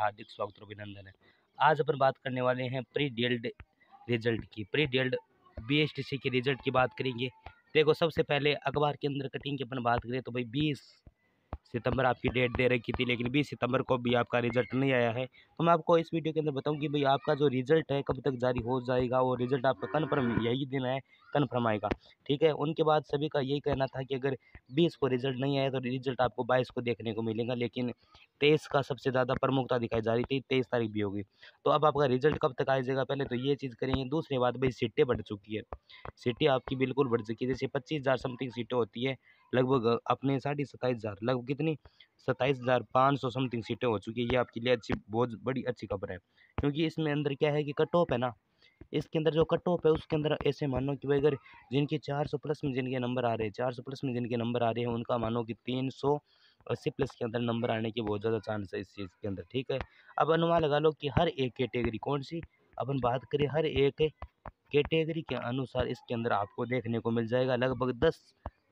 हार्दिक स्वागत और अभिनंदन है। आज अपन बात करने वाले हैं प्री डेल्ड रिज़ल्ट की प्री डेल्ड बी के रिज़ल्ट की बात करेंगे। देखो, सबसे पहले अखबार के अंदर कटिंग की अपन बात करें तो भाई बीस सितंबर आपकी डेट दे रखी थी, लेकिन बीस सितंबर को भी आपका रिज़ल्ट नहीं आया है। तो मैं आपको इस वीडियो के अंदर बताऊँ भाई आपका जो रिज़ल्ट है, कब तक जारी हो जाएगा और रिज़ल्ट आपका कन्फर्म, यही दिन है, कन्फर्म आएगा। ठीक है? उनके बाद सभी का यही कहना था कि अगर बीस को रिज़ल्ट नहीं आया तो रिज़ल्ट आपको बाईस को देखने को मिलेगा, लेकिन तेईस का सबसे ज़्यादा प्रमुखता दिखाई जा रही थी, तेईस तारीख भी होगी। तो अब आपका रिज़ल्ट कब तक आ जाएगा? पहले तो ये चीज़ करेंगे, दूसरी बात भाई, सीटें बढ़ चुकी है। सीटें आपकी बिल्कुल बढ़ चुकी है, जैसे पच्चीस हज़ार समथिंग सीटें होती है। लगभग अपने साढ़े सत्ताईस हज़ार, लगभग कितनी? सत्ताईस हज़ार पाँच सौ समथिंग सीटें हो चुकी है। ये आपके लिए अच्छी, बहुत बड़ी अच्छी खबर है। क्योंकि इसमें अंदर क्या है कि कट ऑफ़ है ना। इसके अंदर जो कट ऑफ़ है, उसके अंदर ऐसे मानो कि भाई अगर जिनके चार सौ प्लस में जिनके नंबर आ रहे हैं, चार सौ प्लस में जिनके नंबर आ रहे हैं, उनका मानो कि तीन सौ अस्सी प्लस के अंदर नंबर आने के बहुत ज़्यादा चांस है इस चीज़ के अंदर, ठीक है? अब अनुमान लगा लो कि हर एक कैटेगरी कौन सी? अपन बात करें हर एक कैटेगरी के अनुसार इसके अंदर आपको देखने को मिल जाएगा। लगभग दस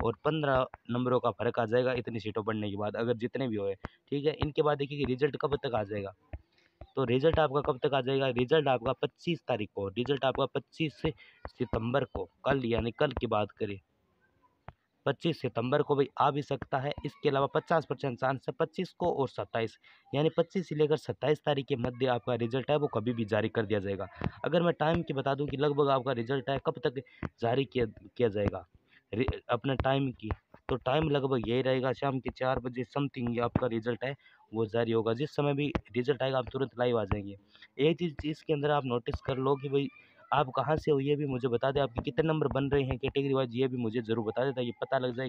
और पंद्रह नंबरों का फ़र्क आ जाएगा इतनी सीटों बढ़ने के बाद, अगर जितने भी होए, ठीक है? इनके बाद देखिए कि रिज़ल्ट कब तक आ जाएगा? तो रिज़ल्ट आपका कब तक आ जाएगा? रिज़ल्ट आपका पच्चीस तारीख को, रिज़ल्ट आपका पच्चीस सितंबर को, कल यानी कल की बात करें। पच्चीस सितंबर को भी आ भी सकता है, इसके अलावा पचास परसेंट चांस है पच्चीस को और सत्ताईस, यानी पच्चीस से लेकर सत्ताईस तारीख के मध्य आपका रिज़ल्ट है, वो कभी भी जारी कर दिया जाएगा। अगर मैं टाइम की बता दूँ कि लगभग आपका रिज़ल्ट है, कब तक जारी किया किया जाएगा? अपने टाइम की। तो टाइम लगभग यही रहेगा, शाम के चार बजे समथिंग आपका रिज़ल्ट है, वो जारी होगा। जिस समय भी रिज़ल्ट आएगा, आप तुरंत लाइव आ जाएँगे। एक चीज़ इसके अंदर आप नोटिस कर लो कि भाई, आप कहाँ से हो, ये भी मुझे बता दें। आपके कितने नंबर बन रहे हैं कैटेगरी वाइज ये भी मुझे ज़रूर बता देता ये पता लग जाए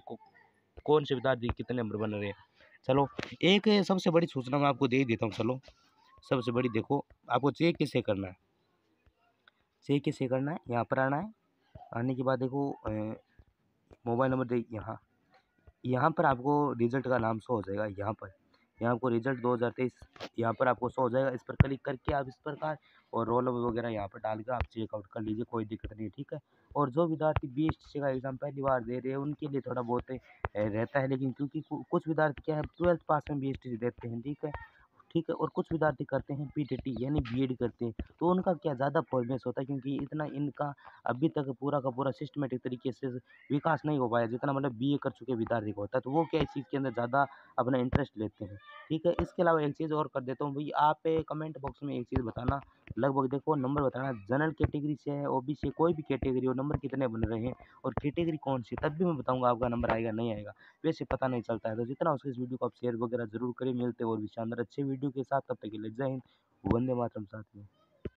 कौन से विद्यार्थी कितने नंबर बन रहे हैं। चलो, एक सबसे बड़ी सूचना मैं आपको दे देता हूँ, चलो। सबसे बड़ी देखो, आपको चेक किसे करना है? चेक किसे करना है? यहाँ पर आना है। आने के बाद देखो मोबाइल नंबर दे यहाँ। यहाँ पर आपको रिज़ल्ट का नाम शो हो जाएगा, यहाँ पर। यहाँ आपको रिज़ल्ट दो हज़ार तेईस, यहाँ पर आपको शो हो जाएगा। इस पर क्लिक करके आप इस प्रकार और रोल नंबर वगैरह यहाँ पर डाल कर आप चेकआउट कर लीजिए, कोई दिक्कत नहीं ठीक है? और जो विद्यार्थी बी एस का एग्ज़ाम पहली बार दे रहे हैं, उनके लिए थोड़ा बहुत रहता है, लेकिन क्योंकि कुछ विद्यार्थी क्या है, ट्वेल्थ पास में बी देते हैं, ठीक है? ठीक है, और कुछ विद्यार्थी करते हैं पीटीटी यानी बीएड करते हैं तो उनका क्या ज़्यादा प्रोग्रेस होता है? क्योंकि इतना इनका अभी तक पूरा का पूरा सिस्टमेटिक तरीके से विकास नहीं हो पाया, जितना मतलब बीए कर चुके विद्यार्थी को होता है तो वो क्या इस चीज़ के अंदर ज़्यादा अपना इंटरेस्ट लेते हैं? ठीक है, इसके अलावा एक चीज़ और कर देता हूँ भाई, आप कमेंट बॉक्स में एक चीज़ बताना, लगभग देखो नंबर बताना जनरल कैटेगरी से है ओ बी से कोई भी कैटेगरी हो नंबर कितने बन रहे हैं, और कैटेगरी कौन सी, तब भी मैं बताऊँगा आपका नंबर आएगा, नहीं आएगा, वैसे पता नहीं चलता है तो जितना उसके इस वीडियो को आप शेयर वगैरह ज़रूर करें, मिलते और भी शानदार अच्छे वीडियो के साथ तब तक के लिए जय हिंद वंदे मातरम साथियों।